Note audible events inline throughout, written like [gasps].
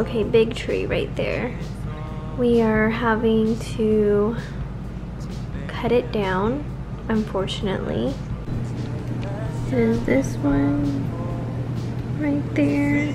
Okay, big tree right there. We are having to cut it down, unfortunately. There's this one right there.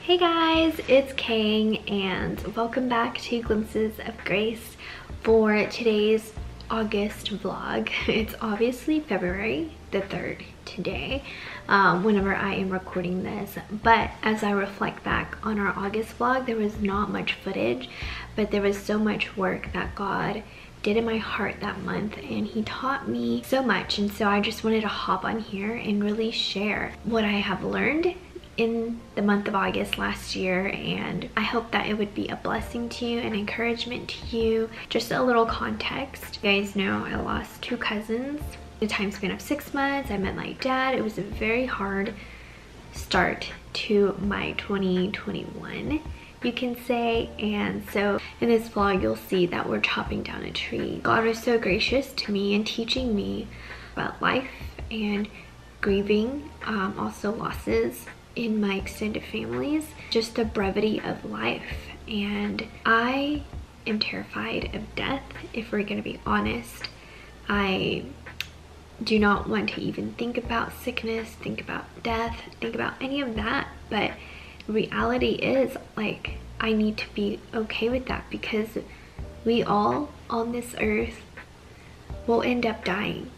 Hey guys, it's Kang and welcome back to Glimpses of Grace for today's August vlog. [laughs] It's obviously February the 3rd today um, whenever I am recording this but as I reflect back on our August vlog there was not much footage but there was so much work that God did in my heart that month and he taught me so much and so I just wanted to hop on here and really share what I have learned in the month of August last year and I hope that it would be a blessing to you and encouragement to you. Just a little context. You guys know I lost two cousins a time span of six months. I met my dad. It was a very hard start to my 2021 you can say and so in this vlog you'll see that we're chopping down a tree god was so gracious to me and teaching me about life and grieving um, also losses in my extended families, just the brevity of life. And I am terrified of death, if we're gonna be honest. I do not want to even think about sickness, think about death, think about any of that. But reality is like, I need to be okay with that because we all on this earth will end up dying,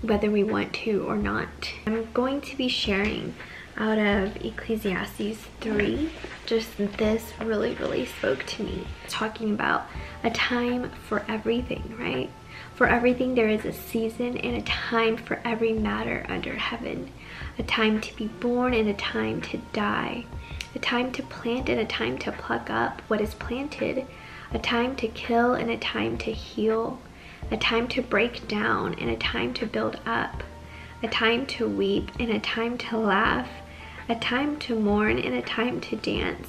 whether we want to or not. I'm going to be sharing out of Ecclesiastes 3. Just this really, really spoke to me. Talking about a time for everything, right? For everything there is a season and a time for every matter under heaven. A time to be born and a time to die. A time to plant and a time to pluck up what is planted. A time to kill and a time to heal. A time to break down and a time to build up a time to weep and a time to laugh, a time to mourn and a time to dance,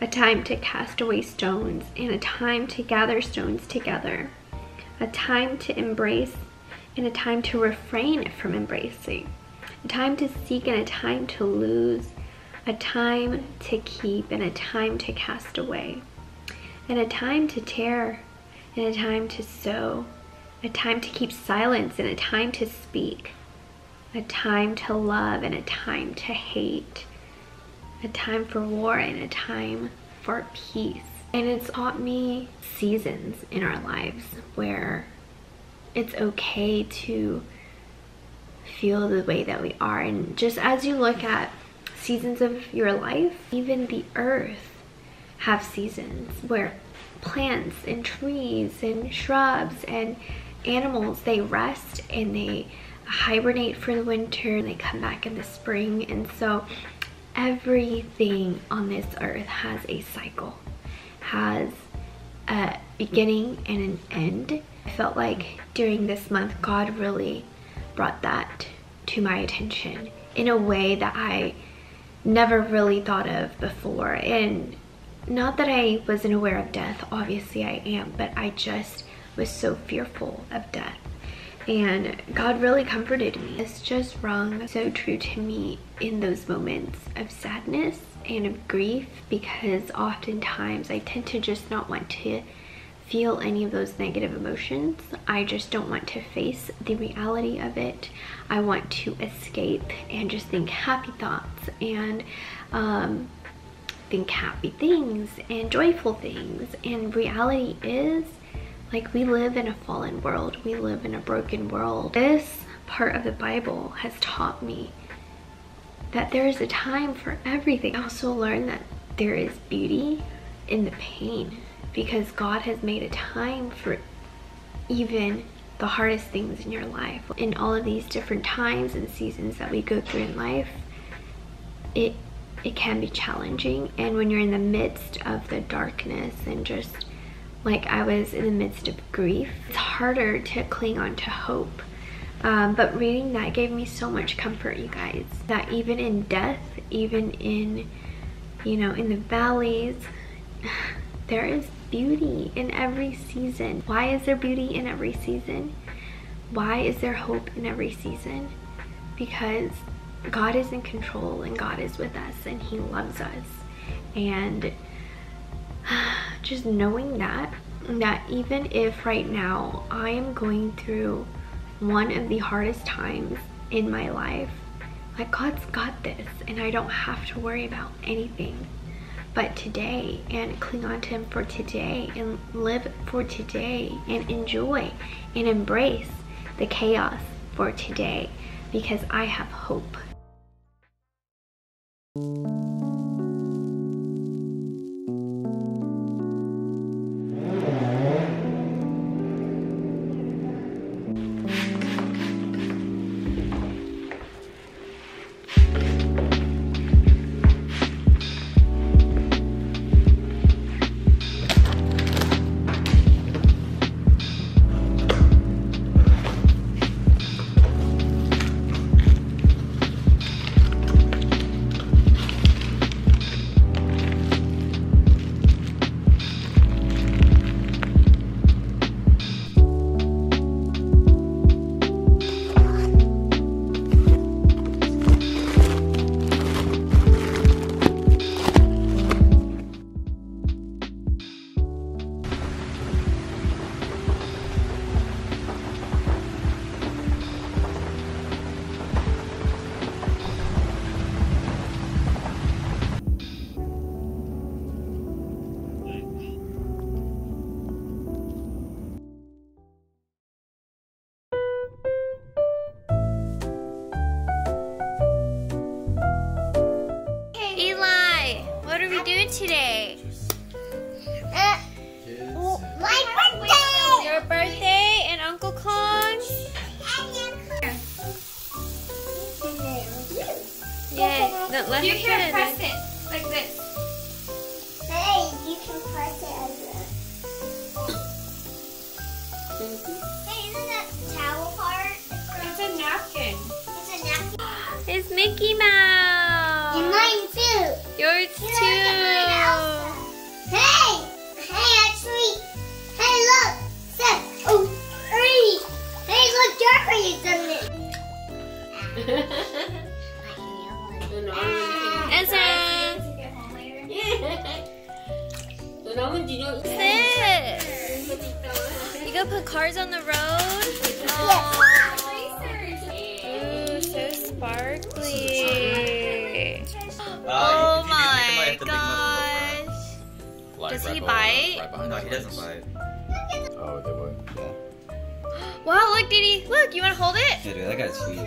a time to cast away stones and a time to gather stones together, a time to embrace and a time to refrain from embracing, a time to seek and a time to lose, a time to keep and a time to cast away, and a time to tear and a time to sow, a time to keep silence and a time to speak, a time to love and a time to hate, a time for war and a time for peace. And it's taught me seasons in our lives where it's okay to feel the way that we are. And just as you look at seasons of your life, even the earth have seasons where plants and trees and shrubs and animals, they rest and they hibernate for the winter and they come back in the spring. And so everything on this earth has a cycle has a beginning and an end. I felt like during this month god really brought that to my attention in a way that i never really thought of before. And not that i wasn't aware of death obviously i am but i just was so fearful of death and God really comforted me. It's just rung so true to me in those moments of sadness and of grief because oftentimes I tend to just not want to feel any of those negative emotions. I just don't want to face the reality of it. I want to escape and just think happy thoughts and um, think happy things and joyful things. And reality is like we live in a fallen world. We live in a broken world. This part of the Bible has taught me that there is a time for everything. I also learned that there is beauty in the pain because God has made a time for even the hardest things in your life. In all of these different times and seasons that we go through in life, it it can be challenging and when you're in the midst of the darkness and just like I was in the midst of grief. It's harder to cling on to hope. Um, but reading that gave me so much comfort, you guys. That even in death, even in, you know, in the valleys, [sighs] there is beauty in every season. Why is there beauty in every season? Why is there hope in every season? Because God is in control and God is with us and He loves us. And just knowing that, that even if right now I am going through one of the hardest times in my life, like God's got this and I don't have to worry about anything but today and cling on to him for today and live for today and enjoy and embrace the chaos for today because I have hope. No, let You him can Ezra. Sis. You go put cars on the road? Aw. Ooh, so sparkly. Oh my gosh. Does he bite? No, he doesn't bite. Oh, they would. Yeah. Wow, look, Didi. Look, you want to hold it? Yeah, dude, that guy's huge.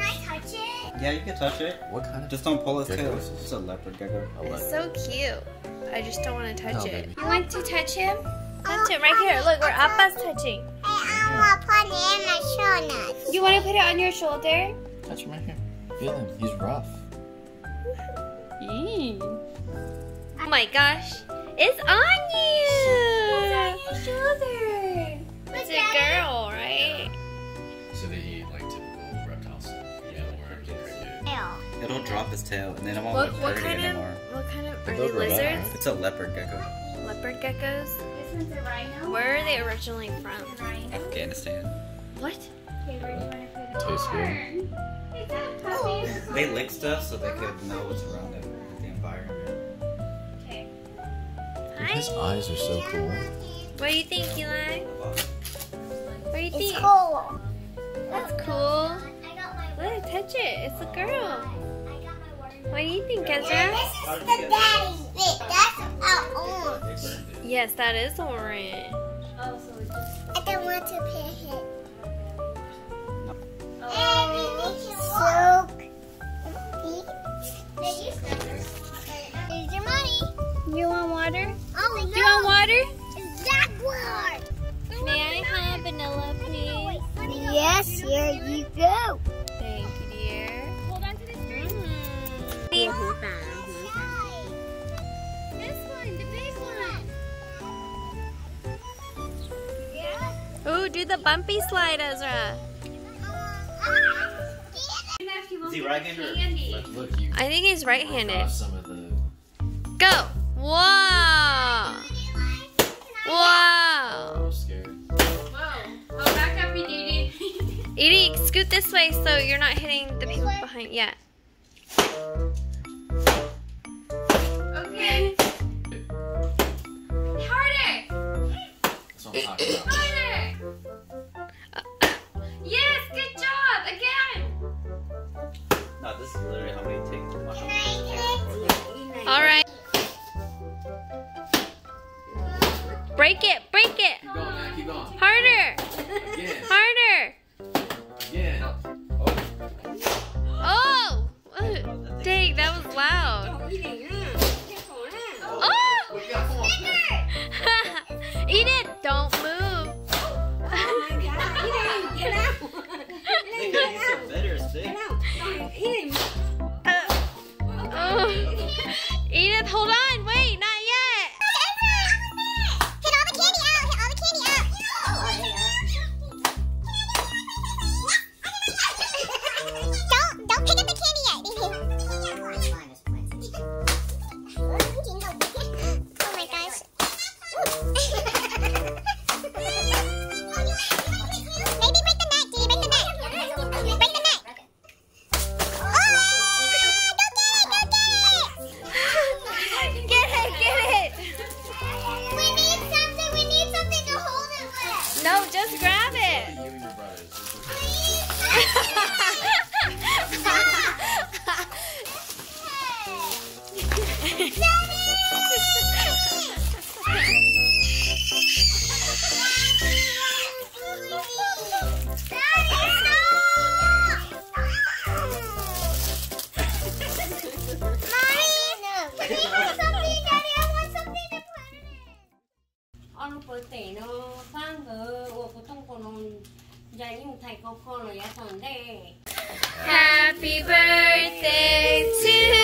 Yeah, you can touch it. What kind of? Just don't pull his tail. is? It's a leopard gecko. a It's so cute. I just don't want to touch Oh, it. baby. You want to touch him? Touch him right here. Look, where Appa's touching. Hey, I want to put it in my shoulders. You want to put it on your shoulder? Touch him right here. Feel him. He's rough. Oh my gosh. It's on you. It's On your shoulder. It's a girl, It'll drop its tail and then it won't What, look what pretty kind of, anymore. what kind of, They are look they lizards? right? It's a leopard gecko. Leopard geckos? This one's a rhino. Where are they originally from? Afghanistan. What? Okay, where do you want to put it? Tastes good. Is that a puppy? Oh. They lick stuff so they could know what's around it, the environment. Okay. Dude, his eyes are so cool. What do you think, Eli? What do you think? It's cool. That's cool. I got my Look, touch it. It's a girl. What do you think, Yeah, Ezra? this is the daddy bit. That's our orange. Yes, that is orange. I don't want to pet it. Oh. Here's your money. You want water? Oh, no. You want water? Do the bumpy slide, Ezra. Is he right-handed or Like, look, you I think he's right-handed. cross some of the. Go. Whoa. Wow. Whoa. Oh, back up, you [laughs] Edie, scoot this way so you're not hitting the people behind. Yeah. Okay. Harder. That's what I'm talking about. Harder. Yes, good job. Again. No, this is literally how many takes. All right. Break it. Break it. Keep going, man. Keep going. Harder. ăn bữa tệ nó sang ngờ ô bữa tông còn nó dạy những thầy cô con nó giá thằng đây Happy birthday to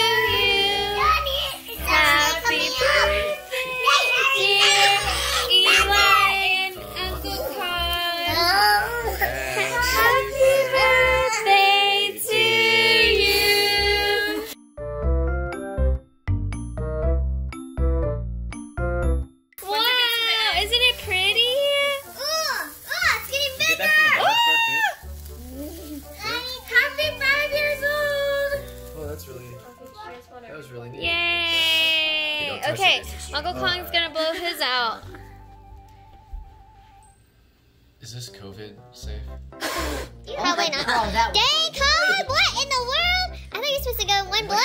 really neat. Yay! Okay, it, it's Uncle oh. Kong's gonna blow his out. Is this COVID safe? [laughs] Oh probably not. Dang, Colin, what in the world? I thought you were supposed to go in one blow. [laughs]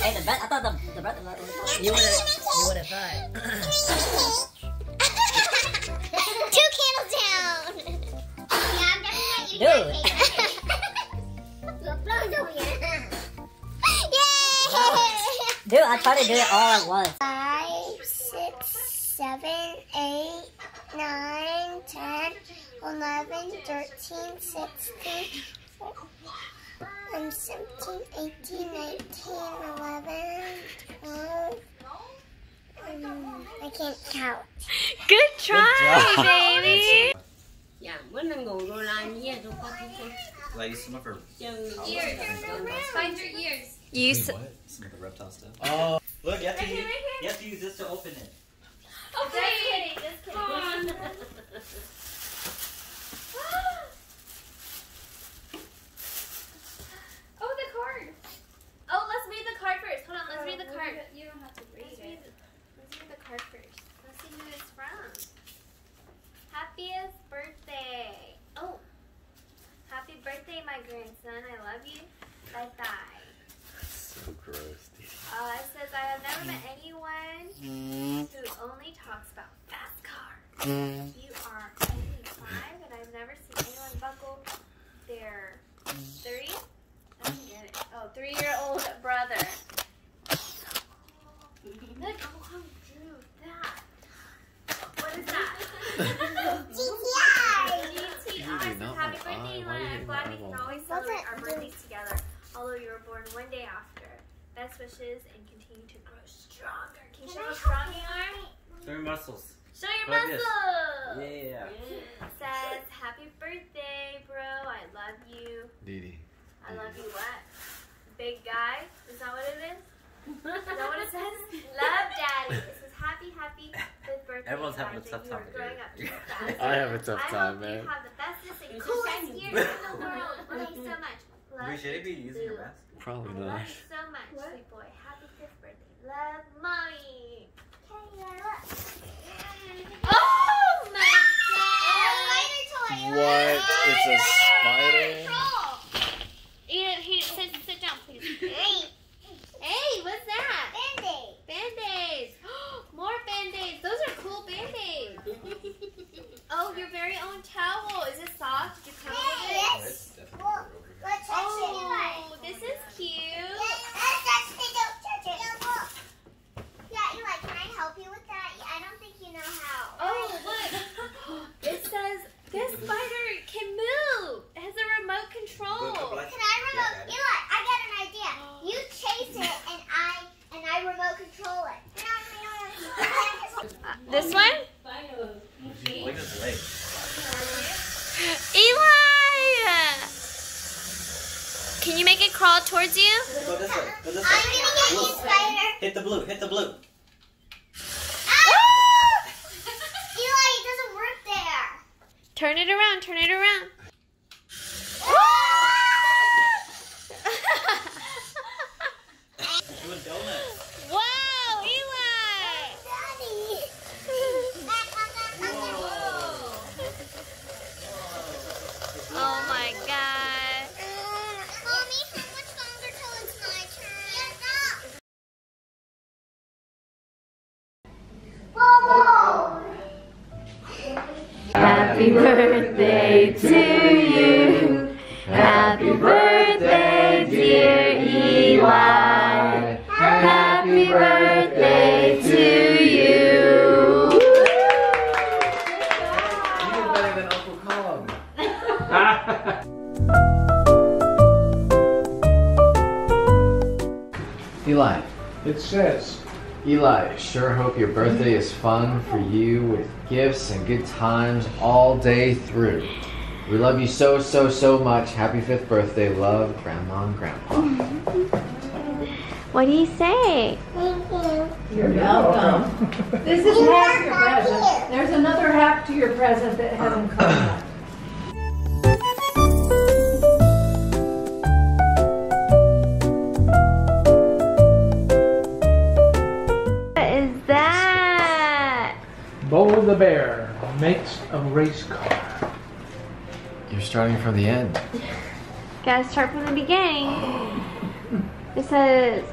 Hey, the breath, I thought the, the breath was You would have, you would have thought. [laughs] Two candles down. Yeah, I'm definitely Dude. Yay! Dude, I tried to do it all at once. Five, six, seven, eight, nine, ten, eleven, thirteen, sixteen, um, seventeen, eighteen, nineteen, eleven, twelve. Um, I can't count. Good try, baby. dạ bữa nay ngủ rồi làm gì rồi con con Like some of her, chân Find your ears. You s- what? some of the reptile stuff. Oh. Look, you have to use, you have to use this to open it. Okay. Just kidding. Just kidding. oh, [laughs] the card. Oh, let's read the card first. Hold on. Let's read the card. You don't have to read Let's read, it. the, let's read the card first. Let's see who it's from. Happiest birthday. Oh. Happy birthday, my grandson. I love you. Bye bye. So gross, dude. Uh, it says, I have never met anyone who only talks about fast cars. You are only five, and I've never seen anyone buckle their three. I don't get it. Oh, three-year-old brother. Look, Uncle Kong drew that. What is that? GTI! GTI. not Happy my birthday, eye. Eli. Why are you I'm hitting glad my we can eyeball? always What's celebrate that our doing? birthdays together, although you were born one day after. Best wishes and continue to grow stronger. Can you show how strong you are? Show your muscles. Show your Like this. muscles. Yeah. Says happy birthday, bro. I love you. Dee Dee. I love you. What? Big guy. Is that what it is? Is that what it [laughs] says? Love daddy. It says happy, happy a tough time of growing up too fast. [laughs] I have a tough I time, hope man. you have the bestest and coolest shiny. year in the world. Love you so much. Love We should it be you. using your mask. Probably I love you so much, [laughs] sweet boy. Happy fifth birthday. Love, mommy. Oh my [laughs] god! What? It's a spider? Ian, he sit, sit down, please. [laughs] Hey, hey, what's that? Band-aids. [gasps] More band-aids. Those are cool band-aids. oh, your very own towel. Is it soft? Did you come with it? Yes. It's definitely Well, over here. let's touch it. Oh, this is cute. Let's touch it. Don't touch it. Yeah, Eli, can I help you with that? I don't think you know how. Oh, look. It says this spider can move. It has a remote control. Can I remote? Yeah, Eli, I got an idea. You chase it and I and I remote control it. This one? Look at his legs. Eli! Can you make it crawl towards you? Go this way. Go this I'm way. gonna get you, spider. Hit the blue. Hit the blue. Birthday to you. You did better than Uncle Colum. Eli, It says, Eli, sure hope your birthday is fun for you with gifts and good times all day through. We love you so, so, so much. Happy fifth birthday. Love, Grandma and Grandpa. Mm-hmm. What do you say? Thank you. You're welcome. [laughs] This is half your present. There's another half to your present that hasn't come yet. What is that? Bo the Bear makes a race car. You're starting from the end. [laughs] Gotta start from the beginning. It says,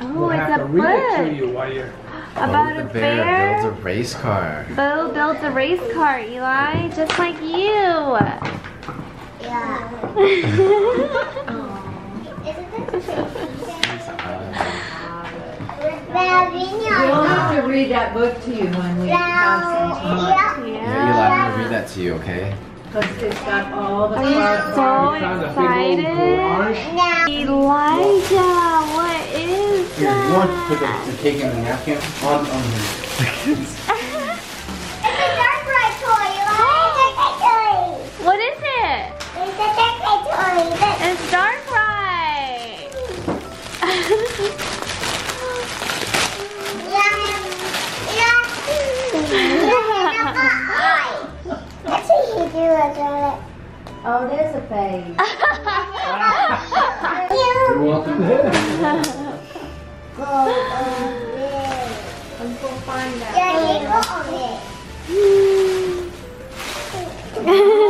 oh, We'll it's have a to read it to book you while you're. [gasps] about Bo a the bear, bear. builds a race car. Bo builds a race car, Eli, just like you. Yeah. We'll have to read that book to you when we have some time. Yeah, Eli, I'm gonna read that to you, okay? Because it's got all the Are you cards. so found a big old excited? Elijah, what is Here, you want to put the, the cake in the napkin? On, on here. It's a dark red toy. It's a toy. What is it? It's a dark red toy. It's Dark Ride. That's what you do, Adele. Oh, there's a page. You're welcome. [laughs] Go on it. Let's go find that. Yeah, you go on it. [laughs]